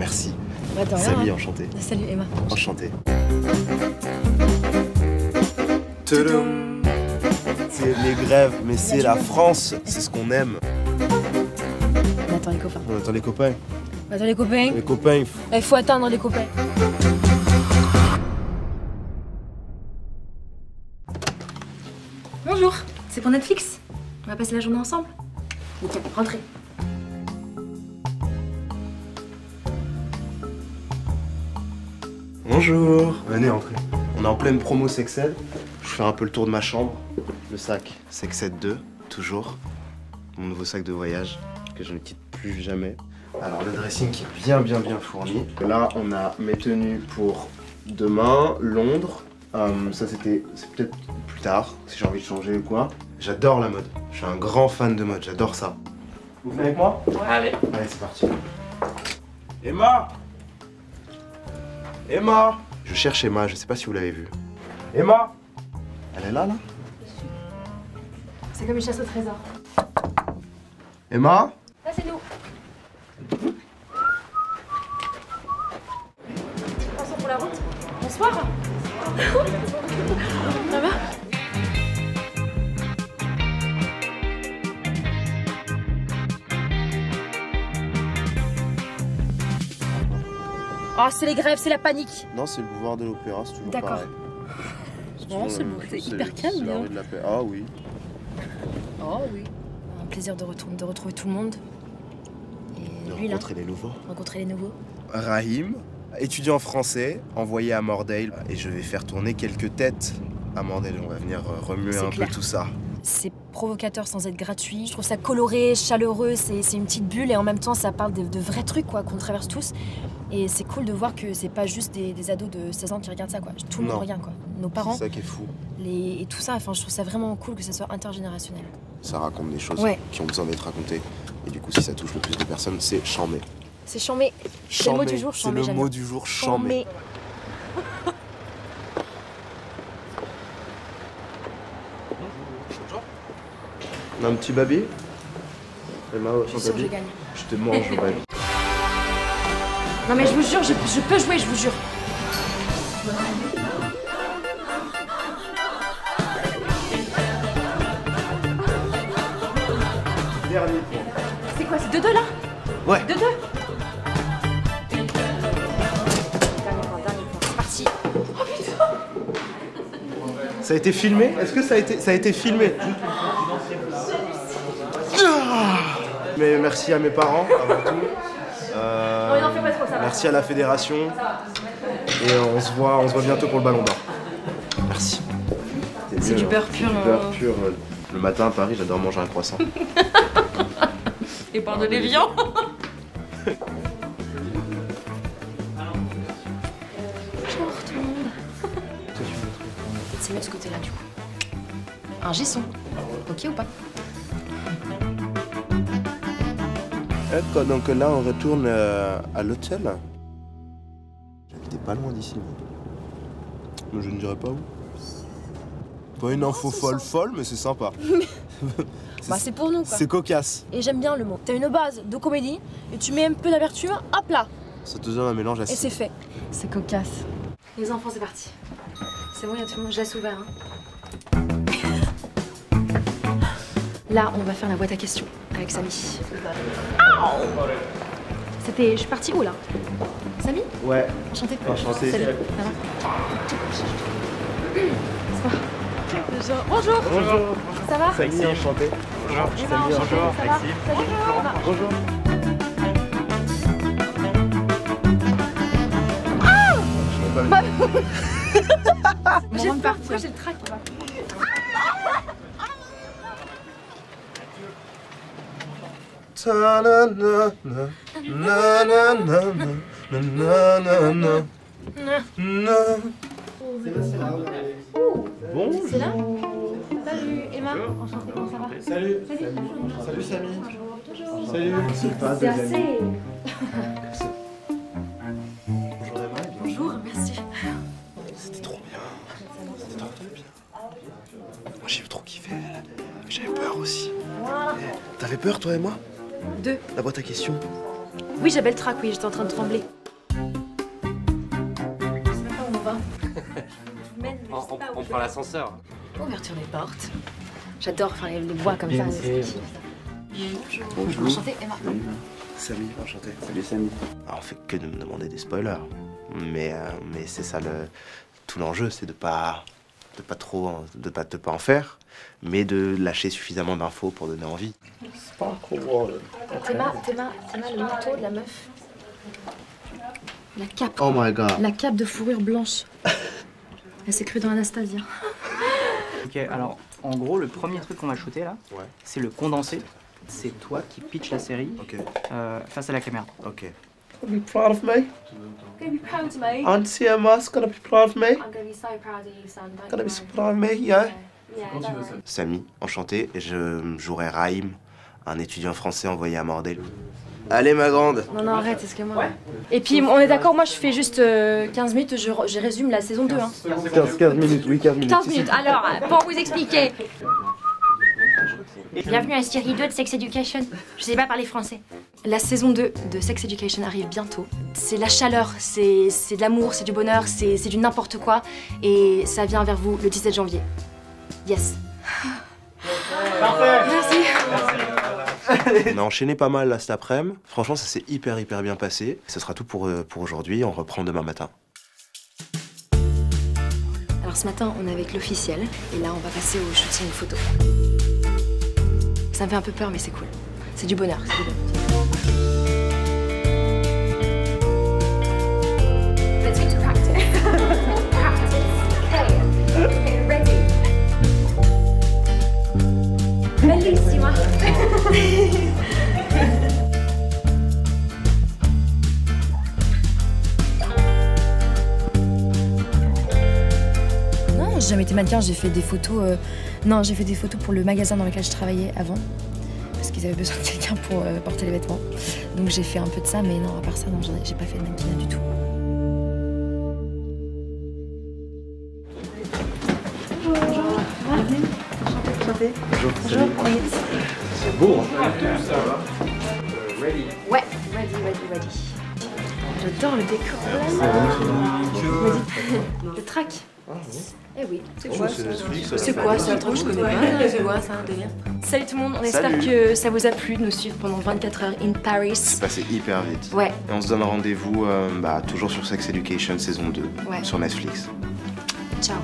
Merci. Bah, Samy, hein. enchanté. Salut Emma. Enchanté. C'est les grèves, mais c'est la France, c'est ce qu'on aime. On attend les copains. On attend les copains. On attend les copains. Les copains, il faut- Il faut attendre les copains. Bonjour, c'est pour Netflix On va passer la journée ensemble Nickel, rentrez. Bonjour. Venez entrer. On est en pleine promo Sexel. Je vais faire un peu le tour de ma chambre. Le sac Sexet 2, toujours. Mon nouveau sac de voyage que je ne quitte plus jamais. Alors le dressing qui est bien bien bien fourni. Là on a mes tenues pour demain, Londres. Euh, ça c'était c'est peut-être plus tard si j'ai envie de changer ou quoi. J'adore la mode. Je suis un grand fan de mode. J'adore ça. Vous venez avec moi? Allez. Allez c'est parti. Emma Emma Je cherche Emma, je sais pas si vous l'avez vue. Emma Elle est là, là? C'est comme une chasse au trésor. Emma? Là, c'est nous. Passons pour la route. Bonsoir. Ça va? Oh, c'est les grèves, c'est la panique. Non, c'est le pouvoir de l'opéra, c'est toujours D'accord. pareil. Toujours c'est bon, c'est hyper calme, c'est la rue de la paix. Ah oui. Oh oui. Un plaisir de, retourner, de retrouver tout le monde. Et De lui, là, rencontrer les nouveaux. rencontrer les nouveaux. Rahim, étudiant français, envoyé à Mordale. Et je vais faire tourner quelques têtes à Mordale. On va venir euh, remuer un clair. peu tout ça. C'est provocateur sans être gratuit. Je trouve ça coloré, chaleureux, c'est c'est une petite bulle et en même temps ça parle de, de vrais trucs quoi qu'on traverse tous. Et c'est cool de voir que c'est pas juste des, des ados de 16 ans qui regardent ça quoi. Tout le monde regarde quoi. Nos parents, C'est ça qui est fou. les, et tout ça, enfin je trouve ça vraiment cool que ça soit intergénérationnel. Ça raconte des choses Ouais. qui ont besoin d'être racontées. Et du coup, si ça touche le plus de personnes, c'est chambé. C'est chambé. C'est le mot du jour, C'est chambé, le j'aime mot du jour, chambé. On a un petit baby Emma, Je sans suis je gagne. Je te mange, ouais. Non mais je vous jure, je, je peux jouer, je vous jure. Dernier point. C'est quoi, c'est 2-2 là Ouais. 2-2 Dernier point, dernier point, c'est parti. Ça a été filmé? Est-ce que ça a été, ça a été filmé Ah Mais merci à mes parents avant tout. Euh, merci à la fédération. Et on se voit, on se voit bientôt pour le Ballon d'Or. Merci. C'est du beurre pur, Du beurre pur. euh, Le matin à Paris, j'adore manger un croissant. Et par de l'évian Bonjour tout le monde. C'est mieux de ce côté-là du coup. Un gesson. Ok ou pas? D'accord, donc là on retourne euh, à l'hôtel? J'habitais pas loin d'ici. moi. Mais je ne dirais pas où. Pas une info folle folle, mais c'est sympa. Bah c'est pour nous quoi. C'est cocasse. Et j'aime bien le mot. T'as une base de comédie et tu mets un peu d'amertume, hop là Ça te donne un mélange Et assez. c'est fait. C'est cocasse. Les enfants, c'est parti. C'est bon, il y a tout le monde, je laisse ouvert. hein. Là, on va faire la boîte à questions avec Samy. C'était. Je suis partie où là? Samy? Ouais. Enchantée. Enchanté. Salut. Ça va? Ça va? Bonjour. Bonjour. Ça va? Samy, enchanté. Va? Salut. Emma. Bonjour. J'ai peur, pourquoi j'ai le trac Bonjour. Salut Emma, enchantée, Salut. Salut Samy. Salut. C'est assez. Bonjour Emma. Bonjour, merci. J'ai trop kiffé. J'avais peur aussi. Eh, T'avais peur toi et moi Deux. La boîte à questions. Oui, j'avais le trac, oui, j'étais en train de trembler. Je sais même pas où on va. On, prend l'ascenseur. Ouverture des portes. J'adore faire les, les bois comme ça. c'est stylé. Bonjour. Enchantée, Emma. Samy, enchanté. Salut Samy. Ah, on fait que de me demander des spoilers. Mais, euh, mais c'est ça le, tout l'enjeu, c'est de pas de pas trop en- de pas de pas en faire, mais de lâcher suffisamment d'infos pour donner envie. Sparkle water. Théma, Théma, Théma, le manteau de la meuf. La cape. Oh my god. La cape de fourrure blanche. Elle s'est crue dans Anastasia. Ok, alors en gros, le premier truc qu'on va shooter là, Ouais. c'est le condensé. C'est toi qui pitch la série euh, face à la caméra. ok. Gonna be proud of me. Gonna be proud of me. Auntie Emma's gonna be proud of me. I'm gonna be so proud of you, son. Don't Gonna you be so proud of me, yeah. Yeah, worry. Samy, enchanté. Je jouerai Raïm, un étudiant français envoyé à Mordel. Allez ma grande. Non, non, arrête, excuse-moi. Et puis, on est d'accord, moi je fais juste euh, 15 minutes, je, je résume la saison 2. Hein. 15, 15 minutes, oui, 15 minutes. 15 minutes. Alors, pour vous expliquer. Bienvenue à la série 2 de Sex Education. Je sais pas parler français. La saison 2 de Sex Education arrive bientôt. C'est la chaleur, c'est c'est de l'amour, c'est du bonheur, c'est c'est du n'importe quoi. Et ça vient vers vous le 17 janvier. Yes. Merci. On a enchaîné pas mal là cet après-midi. Franchement, ça s'est hyper hyper bien passé. Ce sera tout pour, euh, pour aujourd'hui. On reprend demain matin. Alors ce matin, on est avec l'officiel. Et là, on va passer au shooting photo. Ça me fait un peu peur, mais c'est cool. C'est du bonheur, c'est du bonheur. Let's get to practice. practice. Okay. Okay, ready. Bellissima. Non, j'ai mannequin, fait des photos. euh, Non, j'ai fait des photos pour le magasin dans lequel je travaillais avant. Parce qu'ils avaient besoin de quelqu'un pour euh, porter les vêtements. Donc j'ai fait un peu de ça, mais non, à part ça, non, j'ai pas fait de mannequinat du tout. C'est beau, hein Ouais, ready, ready, ready. J'adore le décor. Le track. Eh oui, c'est quoi ça C'est quoi C'est un truc que je connais pas. C'est quoi ça un délire Salut tout le monde, on espère Salut. que ça vous a plu de nous suivre pendant 24 heures in Paris. C'est passé hyper vite. Ouais, Et on se donne rendez-vous euh, bah, toujours sur Sex Education saison 2 Ouais. sur Netflix. ciao.